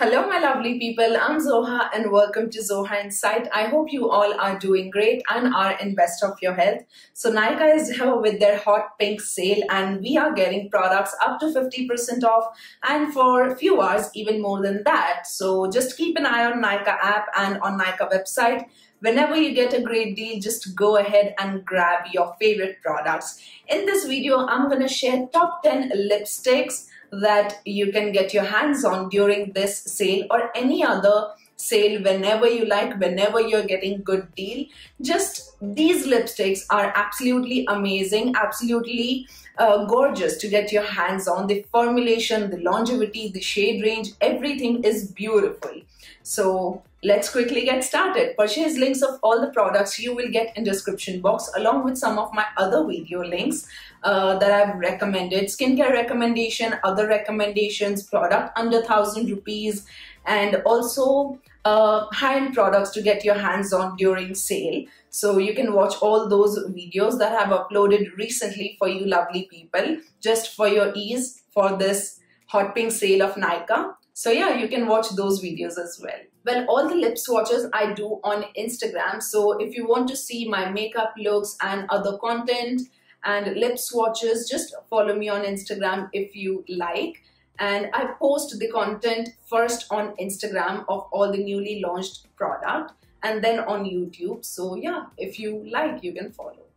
Hello, my lovely people. I'm Zoha and welcome to Zoha Insight. I hope you all are doing great and are in best of your health. So Nykaa is here with their hot pink sale and we are getting products up to 50% off and for a few hours even more than that. So just keep an eye on Nykaa app and on Nykaa website. Whenever you get a great deal, just go ahead and grab your favorite products. In this video, I'm going to share top 10 lipsticks that you can get your hands on during this sale or any other sale whenever you like whenever you're getting good deal. Just these lipsticks are absolutely amazing absolutely uh, gorgeous to get your hands on. The formulation the longevity the shade range everything is beautiful so let's quickly get started. Purchase links of all the products you will get in description box along with some of my other video links uh, that I've recommended. Skincare recommendation other recommendations product under thousand rupees and also uh, high-end products to get your hands on during sale. So you can watch all those videos that I've uploaded recently for you lovely people just for your ease for this hot pink sale of Nykaa so yeah you can watch those videos as well. Well all the lip swatches I do on Instagram. So if you want to see my makeup looks and other content and lip swatches just follow me on Instagram if you like. And I post the content first on Instagram of all the newly launched product and then on YouTube. So yeah if you like you can follow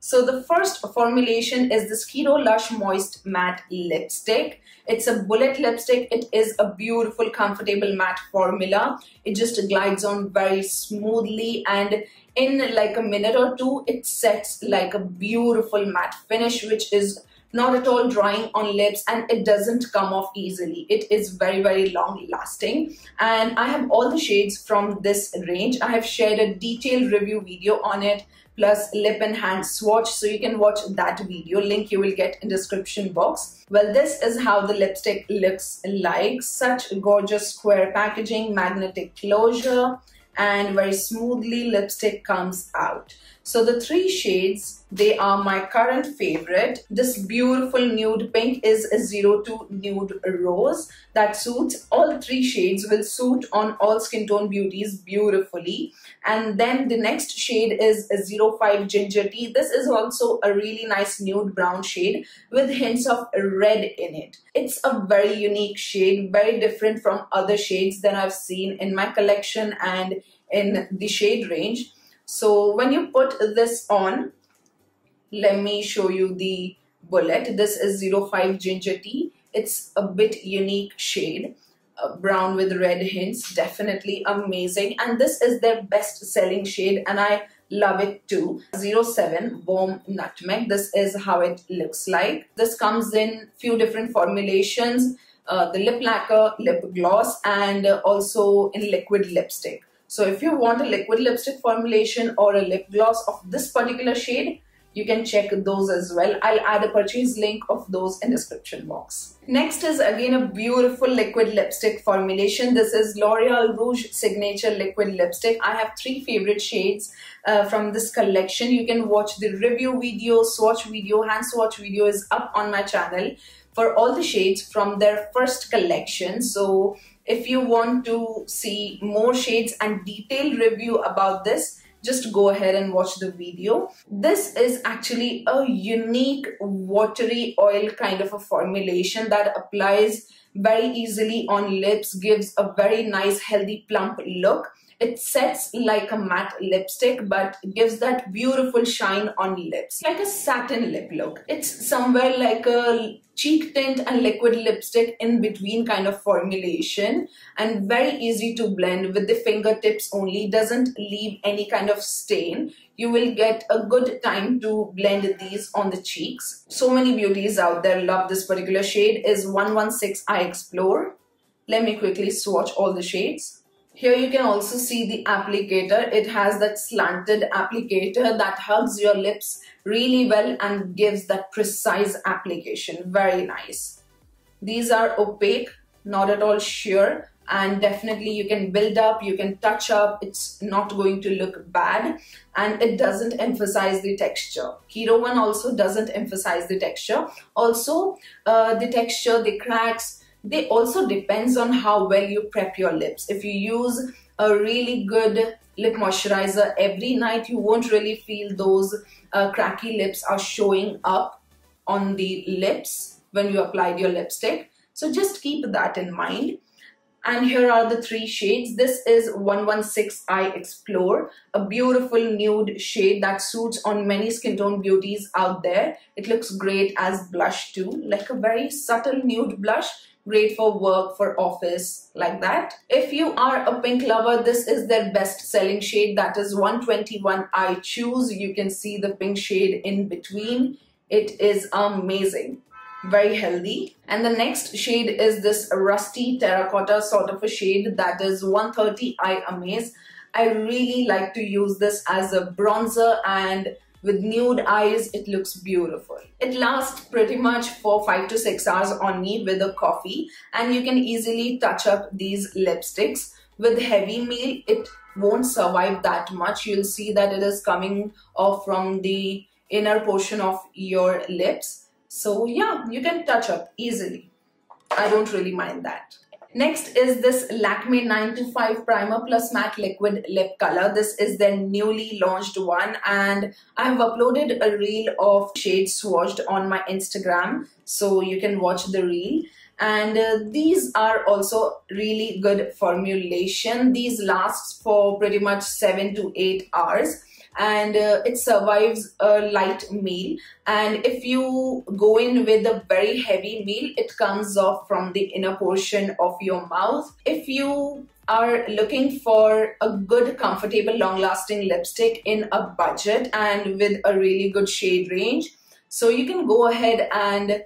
so the first formulation is the Kiro Lush Moist Matte Lipstick. It's a bullet lipstick. It is a beautiful, comfortable matte formula. It just glides on very smoothly and in like a minute or two, it sets like a beautiful matte finish, which is not at all drying on lips and it doesn't come off easily. It is very, very long lasting. And I have all the shades from this range. I have shared a detailed review video on it plus lip and hand swatch so you can watch that video link you will get in description box well this is how the lipstick looks like such gorgeous square packaging magnetic closure and very smoothly lipstick comes out. So the three shades, they are my current favorite. This beautiful nude pink is a 02 nude rose that suits all three shades will suit on all skin tone beauties beautifully. And then the next shade is 05 ginger tea. This is also a really nice nude brown shade with hints of red in it. It's a very unique shade, very different from other shades that I've seen in my collection and in the shade range. So when you put this on, let me show you the bullet. This is 05 Ginger Tea. It's a bit unique shade. Uh, brown with red hints, definitely amazing. And this is their best selling shade and I love it too. 07 warm Nutmeg. This is how it looks like. This comes in few different formulations. Uh, the lip lacquer, lip gloss and also in liquid lipstick. So if you want a liquid lipstick formulation or a lip gloss of this particular shade, you can check those as well. I'll add a purchase link of those in the description box. Next is again a beautiful liquid lipstick formulation. This is L'Oreal Rouge Signature Liquid Lipstick. I have three favorite shades uh, from this collection. You can watch the review video, swatch video, hand swatch video is up on my channel for all the shades from their first collection. So if you want to see more shades and detailed review about this, just go ahead and watch the video. This is actually a unique watery oil kind of a formulation that applies very easily on lips, gives a very nice healthy plump look. It sets like a matte lipstick but gives that beautiful shine on lips. Like a satin lip look. It's somewhere like a cheek tint and liquid lipstick in between kind of formulation and very easy to blend with the fingertips only. Doesn't leave any kind of stain. You will get a good time to blend these on the cheeks. So many beauties out there love this particular shade. Is 116 I explore. Let me quickly swatch all the shades here you can also see the applicator. It has that slanted applicator that hugs your lips really well and gives that precise application. Very nice. These are opaque, not at all sheer and definitely you can build up, you can touch up, it's not going to look bad and it doesn't emphasize the texture. Hero one also doesn't emphasize the texture. Also, uh, the texture, the cracks, they also depends on how well you prep your lips. If you use a really good lip moisturizer every night, you won't really feel those uh, cracky lips are showing up on the lips when you applied your lipstick. So just keep that in mind. And here are the three shades. This is 116 I Explore, a beautiful nude shade that suits on many skin tone beauties out there. It looks great as blush too, like a very subtle nude blush great for work, for office, like that. If you are a pink lover, this is their best selling shade. That is 121 I Choose. You can see the pink shade in between. It is amazing very healthy. And the next shade is this rusty terracotta sort of a shade that is 130 I Amaze. I really like to use this as a bronzer and with nude eyes it looks beautiful. It lasts pretty much for 5 to 6 hours on me with a coffee and you can easily touch up these lipsticks. With heavy meal it won't survive that much. You'll see that it is coming off from the inner portion of your lips so yeah, you can touch up easily. I don't really mind that. Next is this Lakme 9to5 Primer Plus Matte Liquid Lip Color. This is their newly launched one and I have uploaded a reel of shades swatched on my Instagram so you can watch the reel. And uh, these are also really good formulation. These last for pretty much 7 to 8 hours and uh, it survives a light meal. And if you go in with a very heavy meal it comes off from the inner portion of your mouth. If you are looking for a good comfortable long lasting lipstick in a budget and with a really good shade range so you can go ahead and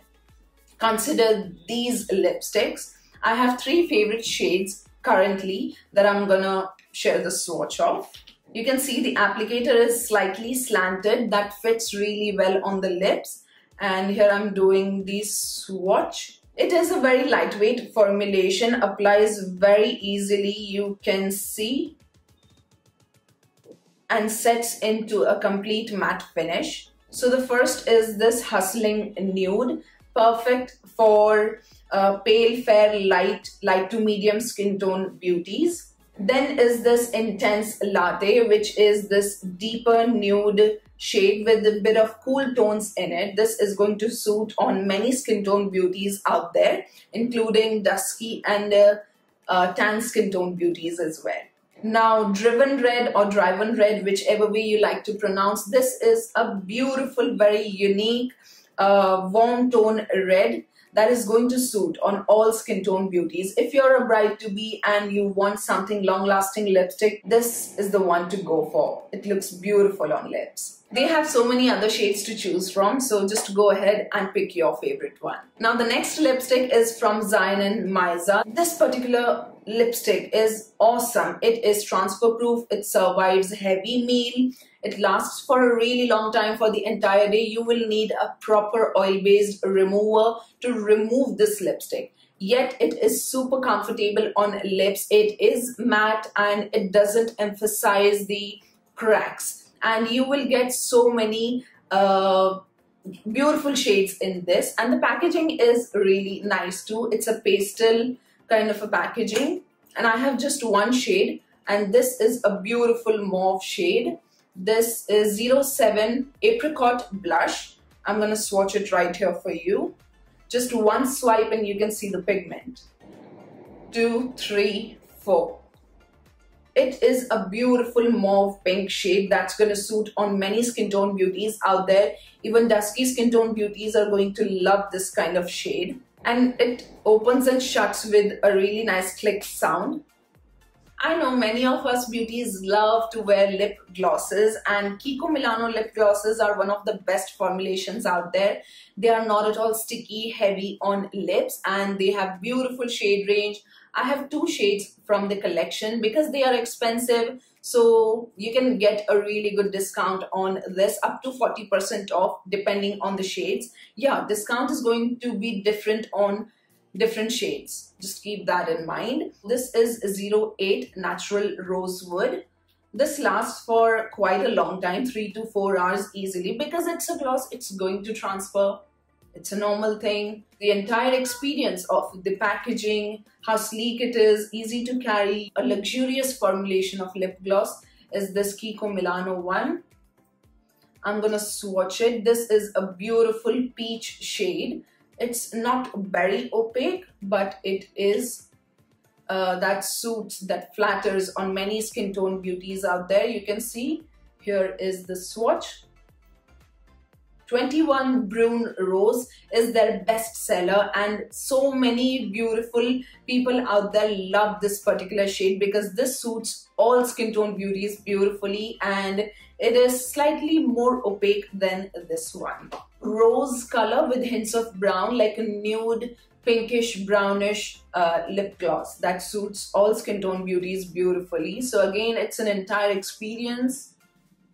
consider these lipsticks. I have three favorite shades currently that i'm gonna share the swatch of you can see the applicator is slightly slanted that fits really well on the lips and here I'm doing the swatch. It is a very lightweight formulation, applies very easily you can see and sets into a complete matte finish. So the first is this Hustling Nude, perfect for uh, pale, fair, light, light to medium skin tone beauties. Then is this Intense Latte, which is this deeper nude shade with a bit of cool tones in it. This is going to suit on many skin tone beauties out there, including dusky and uh, uh, tan skin tone beauties as well. Now, Driven Red or Driven Red, whichever way you like to pronounce, this is a beautiful, very unique, uh, warm tone red that is going to suit on all skin tone beauties. If you're a bride to be and you want something long lasting lipstick, this is the one to go for. It looks beautiful on lips. They have so many other shades to choose from, so just go ahead and pick your favorite one. Now the next lipstick is from Zion and Maiza. This particular lipstick is awesome. It is transfer proof, it survives heavy meal, it lasts for a really long time for the entire day. You will need a proper oil-based remover to remove this lipstick. Yet it is super comfortable on lips. It is matte and it doesn't emphasize the cracks. And you will get so many uh, beautiful shades in this. And the packaging is really nice too. It's a pastel kind of a packaging. And I have just one shade and this is a beautiful mauve shade this is 07 Apricot Blush. I'm to swatch it right here for you. Just one swipe and you can see the pigment. Two, three, four. It is a beautiful mauve pink shade that's going to suit on many skin tone beauties out there. Even dusky skin tone beauties are going to love this kind of shade. And it opens and shuts with a really nice click sound. I know many of us beauties love to wear lip glosses and Kiko Milano lip glosses are one of the best formulations out there. They are not at all sticky, heavy on lips and they have beautiful shade range. I have two shades from the collection because they are expensive. So you can get a really good discount on this up to 40% off depending on the shades. Yeah, discount is going to be different on different shades. Just keep that in mind. This is 08 Natural Rosewood. This lasts for quite a long time, 3 to 4 hours easily. Because it's a gloss, it's going to transfer it's a normal thing. The entire experience of the packaging, how sleek it is, easy to carry, a luxurious formulation of lip gloss is this Kiko Milano one. I'm gonna swatch it. This is a beautiful peach shade. It's not very opaque, but it is uh, that suits, that flatters on many skin tone beauties out there. You can see here is the swatch. 21 Brune Rose is their best seller and so many beautiful people out there love this particular shade because this suits all skin tone beauties beautifully and it is slightly more opaque than this one. Rose color with hints of brown like a nude pinkish brownish uh, lip gloss that suits all skin tone beauties beautifully. So again, it's an entire experience.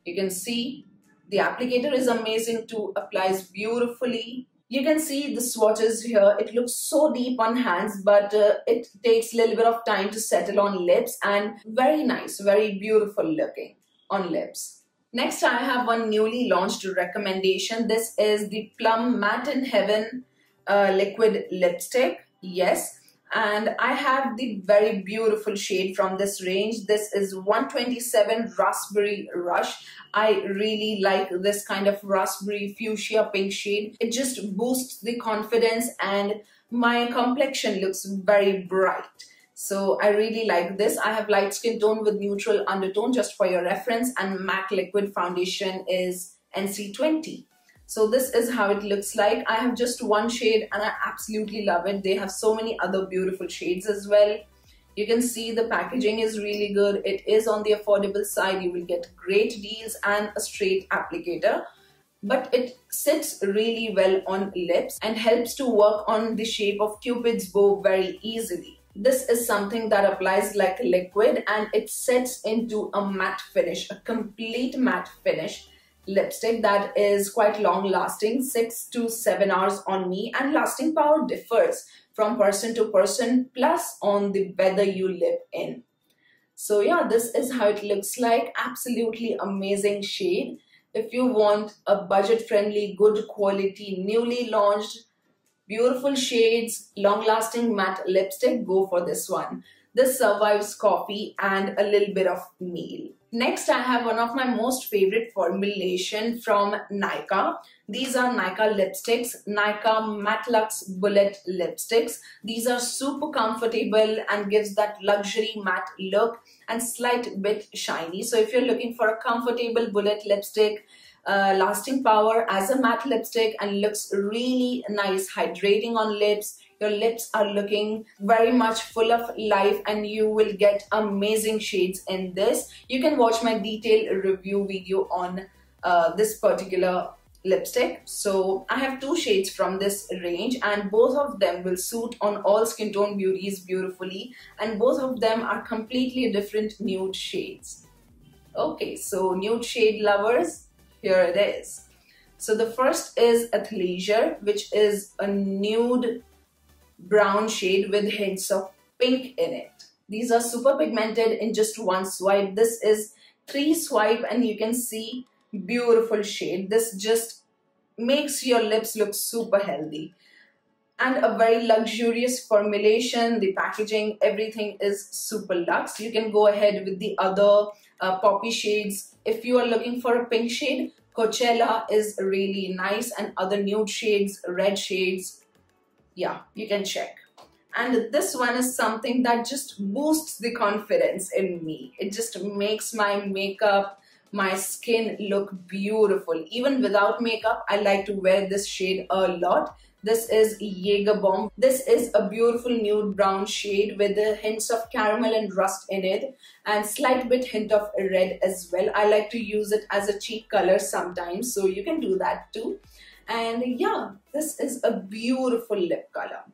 You can see the applicator is amazing too, applies beautifully. You can see the swatches here. It looks so deep on hands, but uh, it takes a little bit of time to settle on lips and very nice, very beautiful looking on lips. Next, I have one newly launched recommendation. This is the Plum Matte in Heaven uh, liquid lipstick. Yes. And I have the very beautiful shade from this range. This is 127 Raspberry Rush. I really like this kind of raspberry fuchsia pink shade. It just boosts the confidence and my complexion looks very bright. So I really like this. I have light skin tone with neutral undertone just for your reference and MAC liquid foundation is NC20. So this is how it looks like. I have just one shade and I absolutely love it. They have so many other beautiful shades as well. You can see the packaging is really good. It is on the affordable side. You will get great deals and a straight applicator. But it sits really well on lips and helps to work on the shape of Cupid's bow very easily. This is something that applies like liquid and it sets into a matte finish, a complete matte finish lipstick that is quite long lasting, 6 to 7 hours on me and lasting power differs from person to person plus on the weather you live in. So yeah, this is how it looks like. Absolutely amazing shade. If you want a budget friendly, good quality, newly launched, beautiful shades, long lasting matte lipstick, go for this one. This survives coffee and a little bit of meal. Next, I have one of my most favorite formulation from Nykaa. These are Nykaa lipsticks, Nykaa Matte Luxe Bullet lipsticks. These are super comfortable and gives that luxury matte look and slight bit shiny. So if you're looking for a comfortable bullet lipstick, uh, lasting power as a matte lipstick and looks really nice hydrating on lips your lips are looking very much full of life and you will get amazing shades in this. You can watch my detailed review video on uh, this particular lipstick. So I have two shades from this range and both of them will suit on all skin tone beauties beautifully and both of them are completely different nude shades. Okay so nude shade lovers here it is. So the first is athleisure which is a nude brown shade with hints of pink in it. These are super pigmented in just one swipe. This is three swipe and you can see beautiful shade. This just makes your lips look super healthy and a very luxurious formulation the packaging everything is super luxe you can go ahead with the other uh, poppy shades if you are looking for a pink shade Coachella is really nice and other nude shades red shades yeah, you can check. And this one is something that just boosts the confidence in me. It just makes my makeup, my skin look beautiful. Even without makeup, I like to wear this shade a lot. This is Jaeger Bomb. This is a beautiful nude brown shade with the hints of caramel and rust in it and slight bit hint of red as well. I like to use it as a cheek color sometimes so you can do that too. And yeah, this is a beautiful lip color.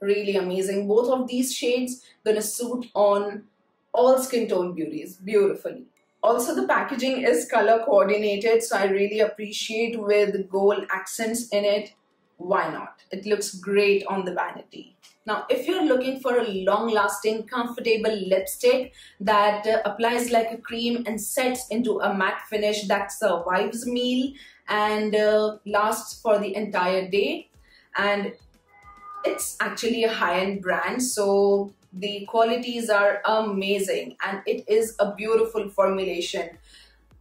Really amazing. Both of these shades gonna suit on all skin tone beauties beautifully. Also, the packaging is color coordinated, so I really appreciate with gold accents in it. Why not? It looks great on the vanity. Now, if you're looking for a long-lasting, comfortable lipstick that uh, applies like a cream and sets into a matte finish that survives meal and uh, lasts for the entire day. And it's actually a high-end brand so the qualities are amazing. And it is a beautiful formulation.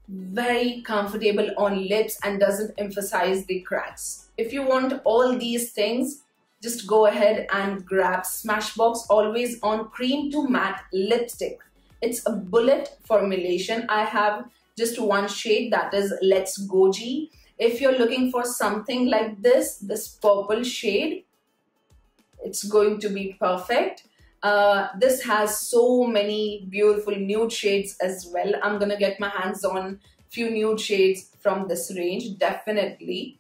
Very comfortable on lips and doesn't emphasize the cracks. If you want all these things just go ahead and grab smashbox always on cream to matte lipstick. It's a bullet formulation. I have just one shade that is let's goji if you're looking for something like this this purple shade it's going to be perfect uh, this has so many beautiful nude shades as well. I'm gonna get my hands on few nude shades from this range, definitely.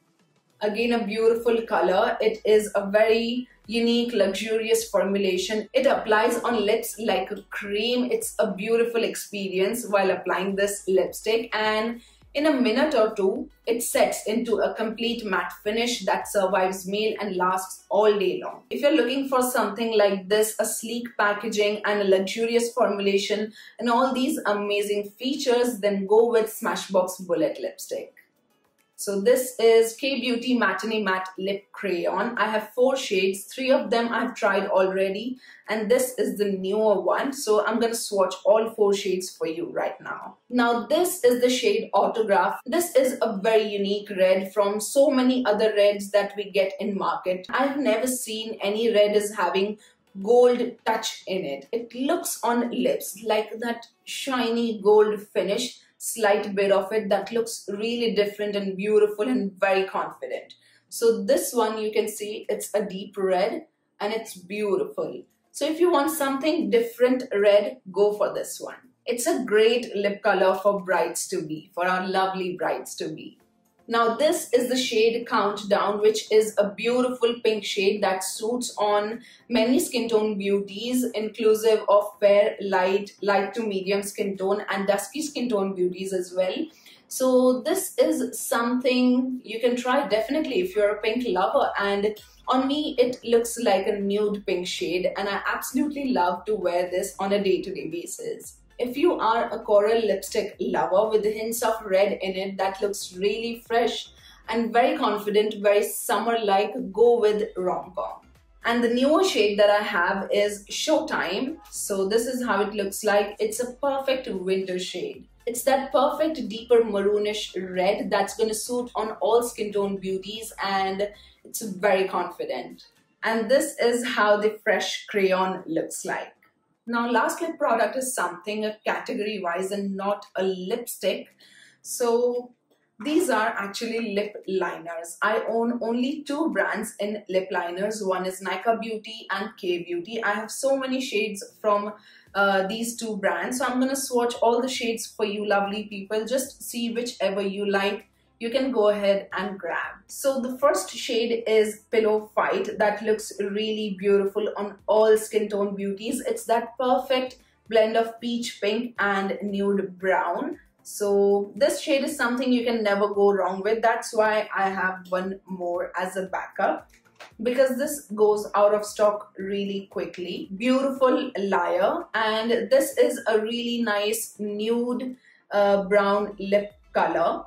Again, a beautiful color. It is a very unique, luxurious formulation. It applies on lips like a cream. It's a beautiful experience while applying this lipstick and in a minute or two, it sets into a complete matte finish that survives meal and lasts all day long. If you're looking for something like this, a sleek packaging and a luxurious formulation and all these amazing features, then go with Smashbox Bullet Lipstick. So this is Kay Beauty Matinee Matte Lip Crayon. I have four shades. Three of them I've tried already. And this is the newer one. So I'm going to swatch all four shades for you right now. Now this is the shade Autograph. This is a very unique red from so many other reds that we get in market. I've never seen any red as having gold touch in it. It looks on lips like that shiny gold finish slight bit of it that looks really different and beautiful and very confident. So this one you can see it's a deep red and it's beautiful. So if you want something different red, go for this one. It's a great lip color for brides to be, for our lovely brides to be. Now this is the shade Countdown which is a beautiful pink shade that suits on many skin tone beauties inclusive of fair, light, light to medium skin tone and dusky skin tone beauties as well. So this is something you can try definitely if you're a pink lover and on me it looks like a nude pink shade and I absolutely love to wear this on a day-to-day -day basis. If you are a coral lipstick lover with hints of red in it that looks really fresh and very confident, very summer-like, go with Rom-Com. And the newer shade that I have is Showtime. So this is how it looks like. It's a perfect winter shade. It's that perfect deeper maroonish red that's going to suit on all skin tone beauties and it's very confident. And this is how the fresh crayon looks like. Now, last lip product is something a category wise and not a lipstick. So these are actually lip liners. I own only two brands in lip liners. One is Nykaa Beauty and Kay Beauty. I have so many shades from uh, these two brands. So I'm going to swatch all the shades for you lovely people. Just see whichever you like you can go ahead and grab. So the first shade is Pillow Fight that looks really beautiful on all skin tone beauties. It's that perfect blend of peach pink and nude brown. So this shade is something you can never go wrong with. That's why I have one more as a backup because this goes out of stock really quickly. Beautiful Liar and this is a really nice nude uh, brown lip color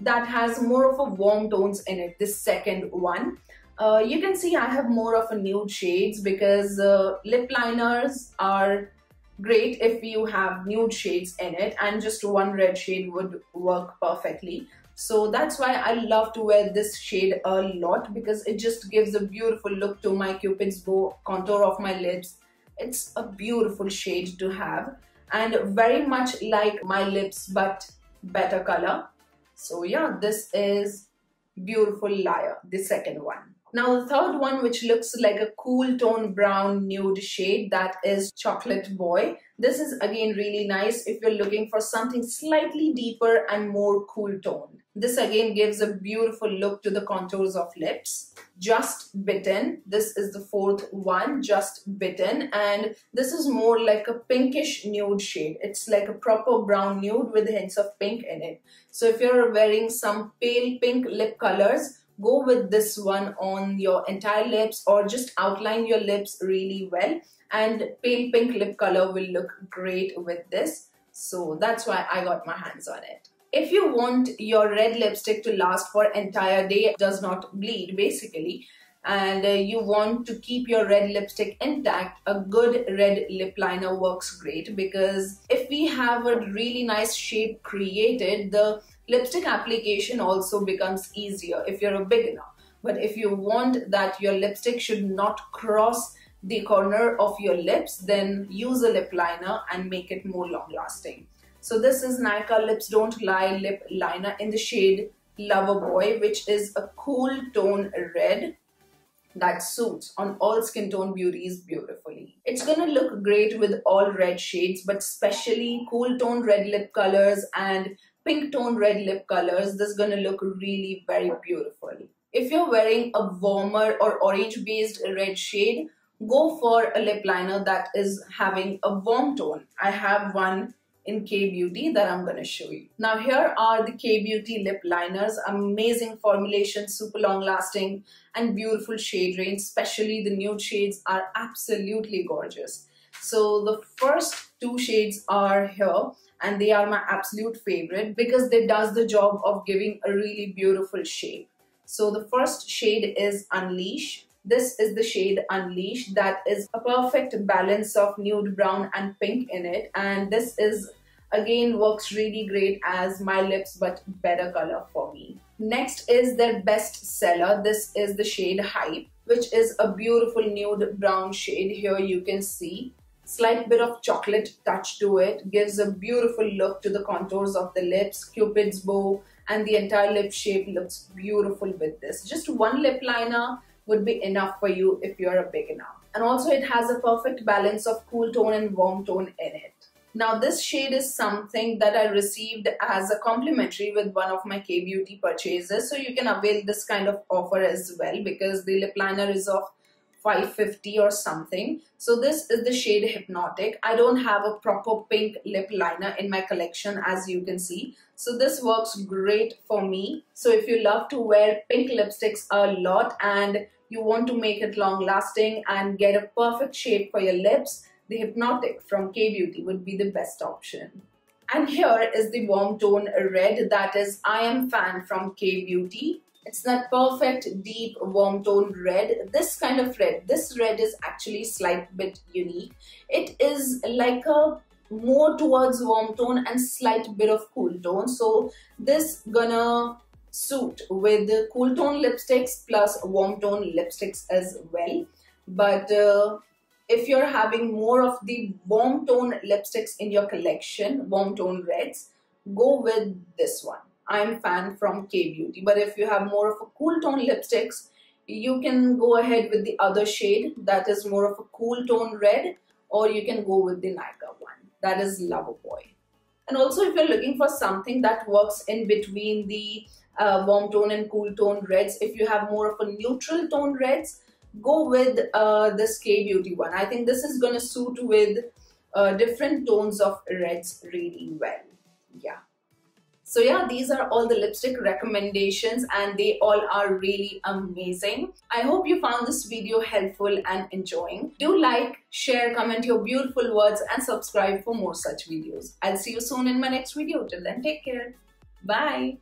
that has more of a warm tones in it, this second one. Uh, you can see I have more of a nude shades because uh, lip liners are great if you have nude shades in it and just one red shade would work perfectly. So that's why I love to wear this shade a lot because it just gives a beautiful look to my cupid's bow contour of my lips. It's a beautiful shade to have and very much like my lips but better color. So yeah, this is Beautiful Liar, the second one. Now the third one which looks like a cool tone brown nude shade that is Chocolate Boy. This is again really nice if you're looking for something slightly deeper and more cool tone. This again gives a beautiful look to the contours of lips. Just Bitten, this is the fourth one, Just Bitten and this is more like a pinkish nude shade. It's like a proper brown nude with hints of pink in it. So if you're wearing some pale pink lip colors, go with this one on your entire lips or just outline your lips really well and pale pink lip color will look great with this so that's why I got my hands on it If you want your red lipstick to last for entire day, does not bleed basically, and uh, you want to keep your red lipstick intact, a good red lip liner works great because if we have a really nice shape created, the lipstick application also becomes easier if you're a beginner. But if you want that your lipstick should not cross the corner of your lips, then use a lip liner and make it more long lasting. So this is Nykaa Lips Don't Lie Lip Liner in the shade Lover Boy, which is a cool tone red that suits on all skin tone beauties beautifully. It's gonna look great with all red shades, but especially cool tone red lip colors and pink tone red lip colors. This is gonna look really very beautiful. If you're wearing a warmer or orange based red shade, go for a lip liner that is having a warm tone. I have one in Kay Beauty that I'm going to show you. Now here are the Kay Beauty lip liners. Amazing formulation, super long lasting and beautiful shade range. Especially the nude shades are absolutely gorgeous. So the first two shades are here and they are my absolute favorite because they does the job of giving a really beautiful shape. So the first shade is Unleash. This is the shade Unleash that is a perfect balance of nude brown and pink in it and this is again works really great as my lips but better color for me. Next is their best seller. This is the shade Hype which is a beautiful nude brown shade. Here you can see slight bit of chocolate touch to it gives a beautiful look to the contours of the lips, cupid's bow and the entire lip shape looks beautiful with this. Just one lip liner would be enough for you if you're a beginner. And also it has a perfect balance of cool tone and warm tone in it. Now this shade is something that I received as a complimentary with one of my Kay Beauty purchases. So you can avail this kind of offer as well because the lip liner is of 550 or something. So this is the shade Hypnotic. I don't have a proper pink lip liner in my collection as you can see. So this works great for me. So if you love to wear pink lipsticks a lot and you want to make it long lasting and get a perfect shape for your lips, the Hypnotic from Kay Beauty would be the best option. And here is the warm tone red that is I Am Fan from Kay Beauty. It's that perfect deep warm tone red. This kind of red, this red is actually slight bit unique. It is like a more towards warm tone and slight bit of cool tone. So this gonna suit with cool tone lipsticks plus warm tone lipsticks as well. But uh, if you're having more of the warm tone lipsticks in your collection, warm tone reds, go with this one. I'm fan from Kay Beauty. But if you have more of a cool tone lipsticks, you can go ahead with the other shade that is more of a cool tone red or you can go with the Nykaa one. That is Loverboy. And also if you're looking for something that works in between the uh, warm tone and cool tone reds, if you have more of a neutral tone reds, go with uh, this Kay Beauty one. I think this is going to suit with uh, different tones of reds really well. Yeah. So yeah, these are all the lipstick recommendations and they all are really amazing. I hope you found this video helpful and enjoying. Do like, share, comment your beautiful words and subscribe for more such videos. I'll see you soon in my next video. Till then, take care. Bye.